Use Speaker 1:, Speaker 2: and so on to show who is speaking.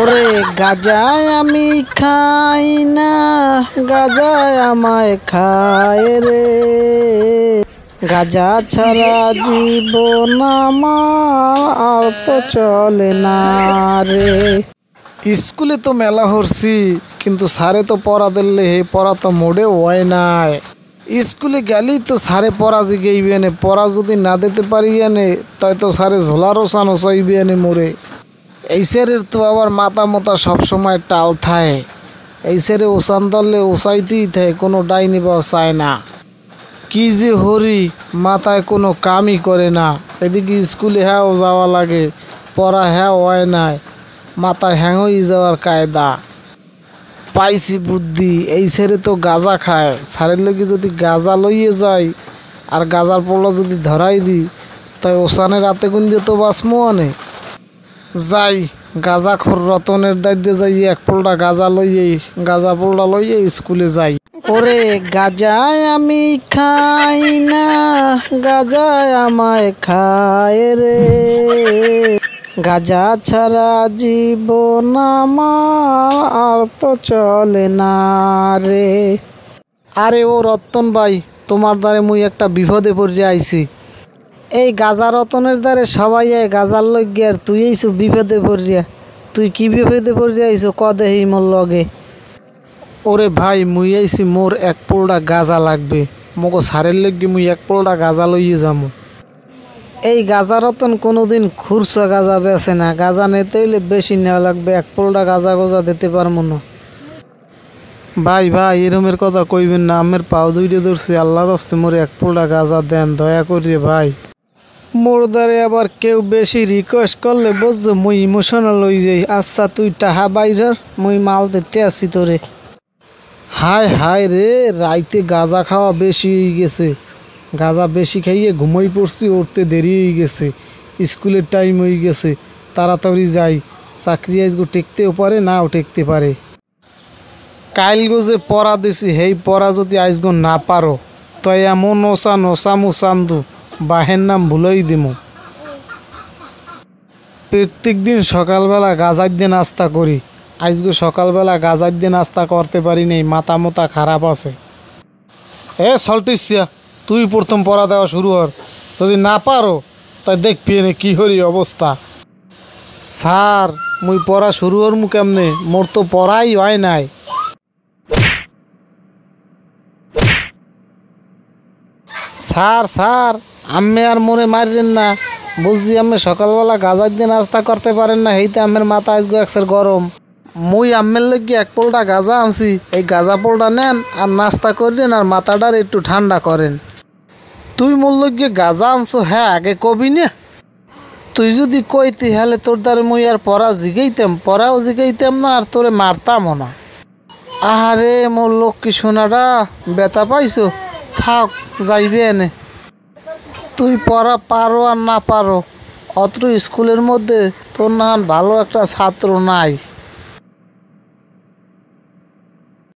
Speaker 1: ওরে গাজায় আমি খাই না, গাজায় আমায় খায় রে। গাজা ছাড়া জীবন আমার আর তো চলে না রে। স্কুলে তো মেলা হরছি, কিন্তু স্যারে তো পড়া দিলে হে পড়া তো মোড়ে হয় নাই। স্কুলে গেলেই তো সারে পড়া জিগেইবে পড়া যদি না দিতে পারি এনে, তাই তো সারে ঝোলারও সানো চাইবে এনে মোড়ে এই স্যারের তো আবার মাথা মতা সবসময় টাল থায় এই স্যারে ওসান দললে ওসাইতেই থাকে, কোনো ডাইনি বা চায় না। কি যে হরি, মাথায় কোনো কামই করে না। এদিকে স্কুলে হ্যাঁ যাওয়া লাগে, পড়া হ্যাঁ হয় নাই মাথা হ্যাংই যাওয়ার কায়দা। পাইছি বুদ্ধি, এই ছেড়ে তো গাজা খায়। সারের লোকে যদি গাজা লইয়ে যায় আর গাজার পড়লা যদি ধরাই দিই, তাই ওসানে রাতে দিয়ে তো বাসমো অনে যাই গাজা খোর রতনের দায়িত্বে যাই এক পোলটা গাজা লইয়ে গাজা পোলটা লইয়ে স্কুলে যাই। ওরে গাজায় আমি খাই না গাজায় আমায় খায় রে। গাজা ছাড়া জীবন আমার আর তো চলে না রে। আরে ও রতন ভাই তোমার দ্বারে মুই একটা বিপদে পড়ে আইছি। এই গাজা রতনের দ্বারে সবাই গাজার লগে আর তুই এইছো বিপদে পড়িয়া তুই কি বিপদে পড়িয়া আইছো ক দেহি মোর লগে? ওরে ভাই মুই আইছি মোর এক পোলটা গাজা লাগবে। মগো সারের লগে মুই এক পোলটা গাজা লইয়ে যামু। এই গাজা রতন কোনোদিন খুরস গাজা বেছে না। গাজা নিতে হইলে বেশি নেওয়া লাগবে এক পোলটা গাজা গোজা দিতে পারব না। ভাই ভাই এরমের কথা কইবেন না আমের পাও দুইটা ধরছি। আল্লাহর হস্তে মোরে এক পোলটা গাজা দেন দয়া করিয়ে ভাই। মোর দ্বারে আবার কেউ বেশি রিকোয়েস্ট করলে বুঝছ, মুই ইমোশনাল হয়ে যাই। আচ্ছা তুই টাহা বাইরের মুই মাল দিতে আসি তোরে। হায় হায় রে, রাইতে গাজা খাওয়া বেশি হয়ে গেছে। গাজা বেশি খাইয়ে ঘুমাই পড়ছি, উঠতে দেরি হয়ে গেছে। স্কুলের টাইম হয়ে গেছে, তাড়াতাড়ি যাই। চাকরি আজগো টেকতেও পারে, নাও টেকতে পারে। কাইলগো যে পড়া দিছি, হেই পড়া যদি আজগো না পারো, তো এমন ওসা নোসামু চান্দু বাহের নাম ভুলই দিমু। প্রত্যেক দিন সকালবেলা গাজার দিয়ে নাস্তা করি। আজকে সকালবেলা গাজার দিয়ে নাস্তা করতে পারি নাই, মাথা মোতা খারাপ আছে। এ, সল্টিসিয়া, তুই প্রথম পড়া দেওয়া শুরু হর যদি না পারো, তাই দেখবি এনে কি হরি অবস্থা। স্যার, মুই পড়া শুরু হর মু কেমনে? মোর তো পড়াই হয় নাই। স্যার স্যার আমি আর মনে মারিলেন না। বুঝছি আমি সকালবেলা গাজার দিয়ে নাস্তা করতে পারেন না, হেইতে আমের মাথা আসগো একসের গরম। মুই আমের লগে এক পোলটা গাজা আনছি, এই গাজা পোলটা নেন আর নাস্তা করেন আর মাথাটার একটু ঠান্ডা করেন। তুই মোর লগে গাজা আনছো হ্যাঁ আগে কবি না। তুই যদি কইতি, হলে তোর দ্বারে মুই আর পড়া জিগাইতাম, পড়াও জিগাইতাম না আর তোরে মারতামও না। আহারে, মোর লক্ষ্মী সোনাটা বেতা পাইছো? থাক, যাইবে এনে। তুই পড়া পারো আর না পারো অত স্কুলের মধ্যে তোর নাহান ভালো একটা ছাত্র নাই।